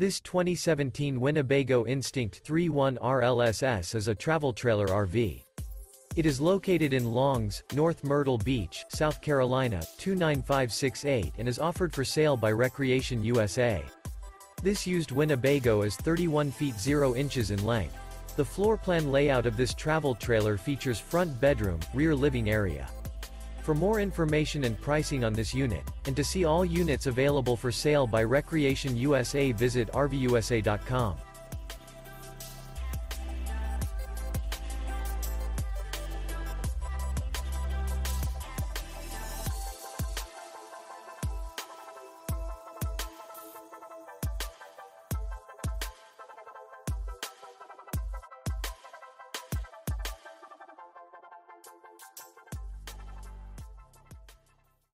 This 2017 Winnebago Instinct 3.1 RLSS is a travel trailer RV. It is located in Longs, North Myrtle Beach, South Carolina, 29568 and is offered for sale by Recreation USA. This used Winnebago is 31 feet 0 inches in length. The floor plan layout of this travel trailer features front bedroom, rear living area. For more information and pricing on this unit, and to see all units available for sale by Recreation USA visit RVUSA.com.